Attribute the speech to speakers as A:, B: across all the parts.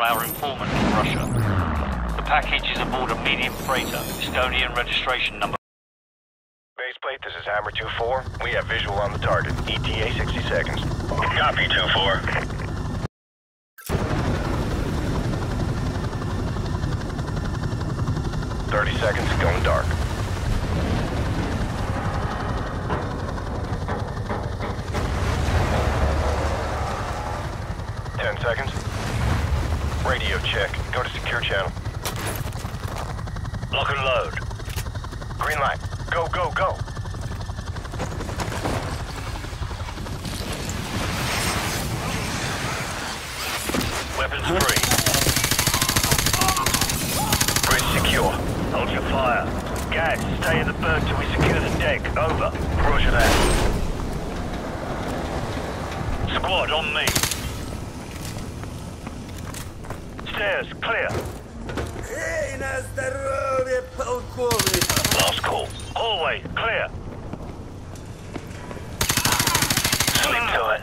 A: from our informant in Russia. The package is aboard a medium freighter, Estonian registration number.
B: Baseplate, this is Hammer 2-4. We have visual on the target. ETA 60 seconds. Copy 2-4. Thirty seconds, going dark. Ten seconds. Radio check. Go to secure channel.
A: Lock and load.
B: Green light. Go, go, go.
A: Weapons free.
B: Bridge secure.
A: Hold your fire. Guys, stay in the berth till we secure the deck. Over.
B: Roger that.
A: Squad on me. Stairs clear. Last call. Hallway clear. Slip to it.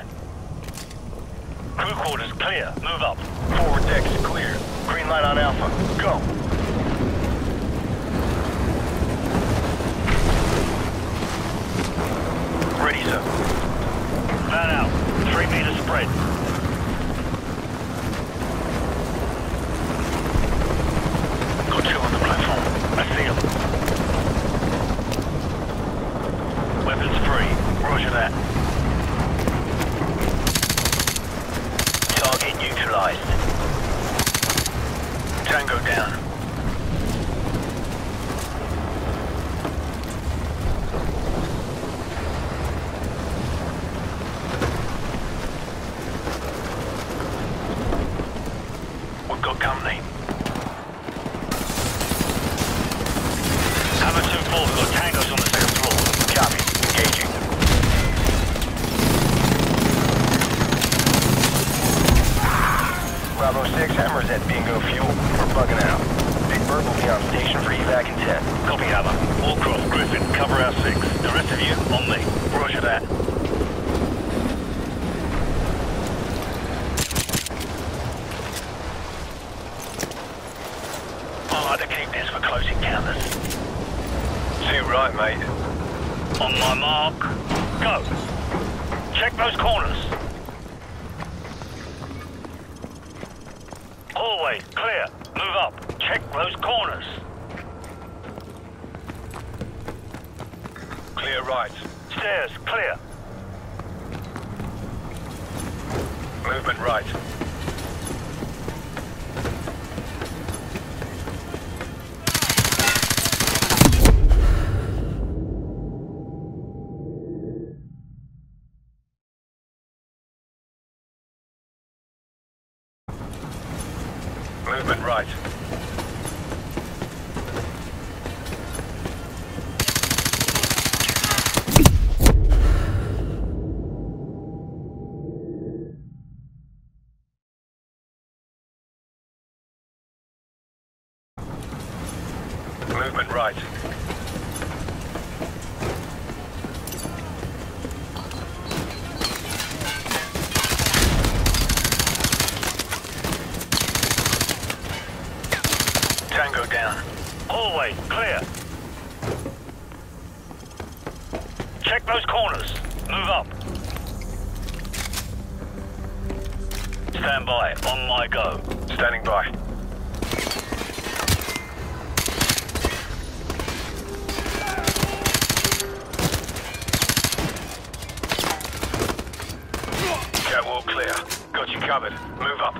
A: Crew quarters clear. Move up.
B: Forward decks clear. Green light on Alpha. Go.
A: Neutralized. Tango down. We've got company. Hammer 2-4, we've got tangos on the second floor.
B: Copy. Engaging. Bravo 6, Hammer's at Bingo Fuel. We're bugging out. Big Bird will be on station for evac in 10.
A: Copy Hammer. Wallcroft, Griffin, cover our six. The rest of you, on me. Roger that. I like to keep this for close encounters.
B: Too right, mate.
A: On my mark, go. Check those corners. Hallway, clear. Move up. Check those corners.
B: Clear right.
A: Stairs, clear.
B: Movement right. Movement right. Movement right.
A: Tango down. Hallway, clear. Check those corners. Move up. Stand by. On my go.
B: Standing by. Catwalk clear. Got you covered. Move up.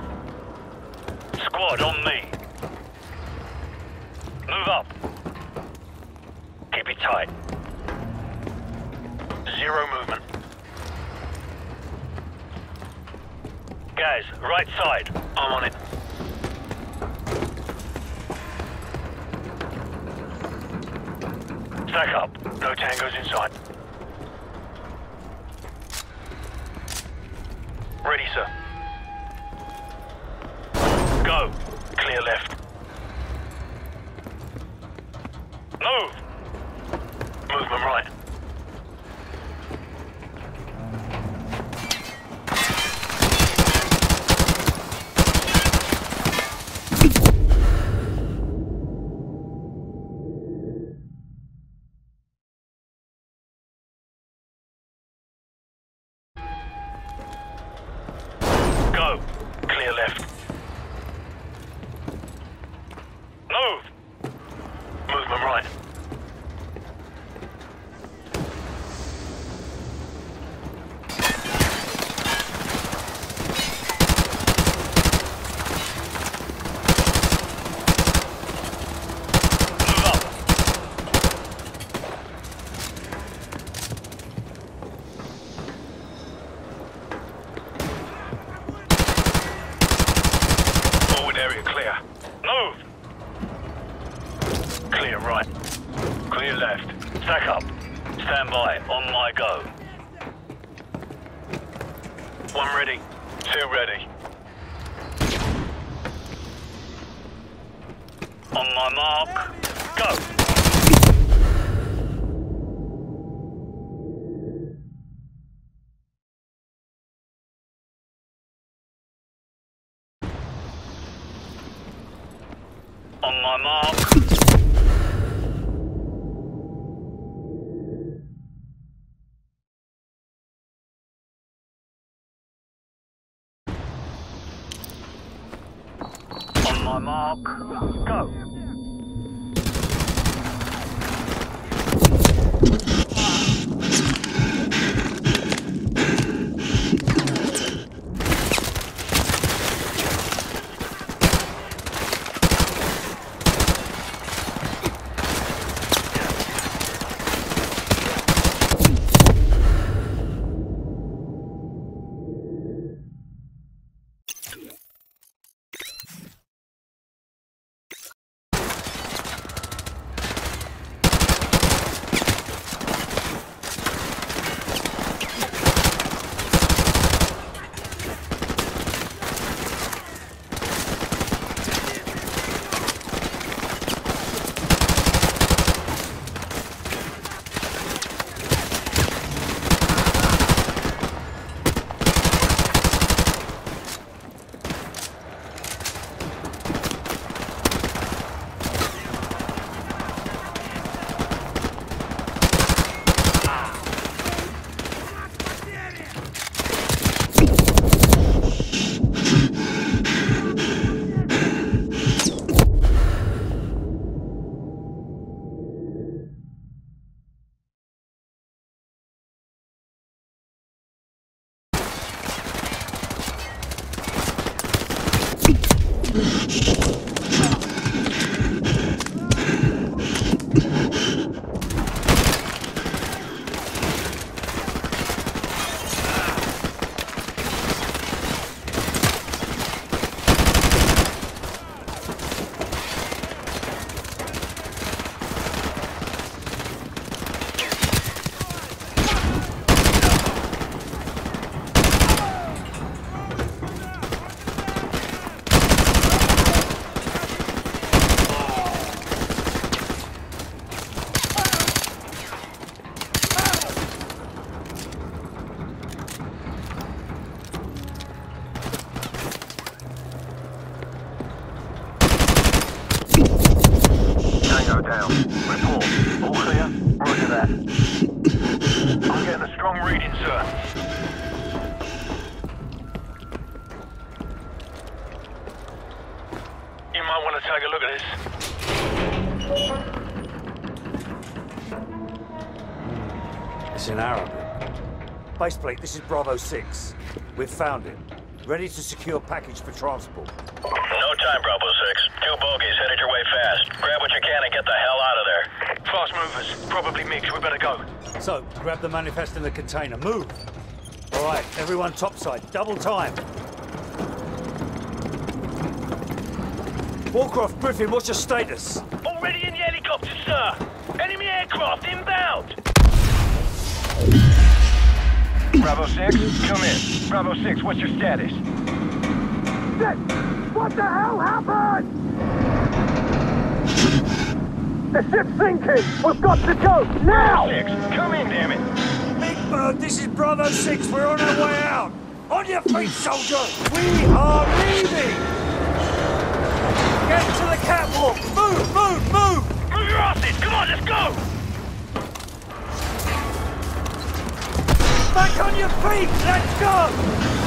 A: Squad on me. Move up. Keep it tight. Zero movement. Guys, right side. I'm on it. Stack up. No tangos inside.
B: Ready, sir.
C: Go. Clear left. Move! Movement right. Go. Clear left. Move! Movement right. Move up. Forward area clear. Move! Clear right. Clear left. Stack up. Stand. On my go. One ready. Two ready. On my mark. Go. On my mark. Mark. Go. Take a look at this.
D: It's in Arabic. Baseplate, this is Bravo 6. We've found it. Ready to secure package for transport.
C: No time, Bravo 6. Two bogies headed your way fast. Grab what you can and get the hell out of there. Fast movers. Probably MiGs. We better go.
D: So, grab the manifest in the container. Move! All right, everyone topside. Double time. Wallcroft Griffin, what's your status?
C: Already in the helicopter, sir. Enemy aircraft inbound. Bravo 6, come in. Bravo 6, what's your status?
A: Shit! What the hell happened? the ship's sinking! We've got to go! Now!
B: Bravo Six, come in, damn it!
D: Big Bird, this is Bravo 6. We're on our way out. On your feet, soldier. We are leaving. Get to the catwalk. Move, move, move.
C: Move your asses! Come on, let's go!
D: Back on your feet. Let's go.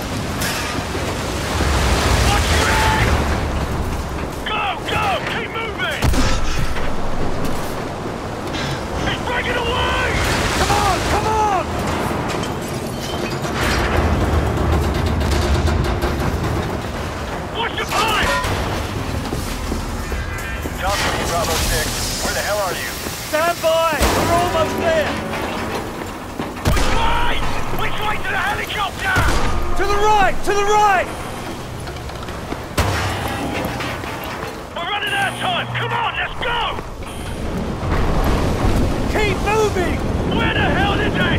B: Bravo 6. Where the hell are you?
D: Stand by. We're almost there.
C: Which way? Which way to the helicopter?
D: To the right, to the right.
C: We're running out of time! Come on, let's go!
D: Keep moving.
C: Where the hell is it?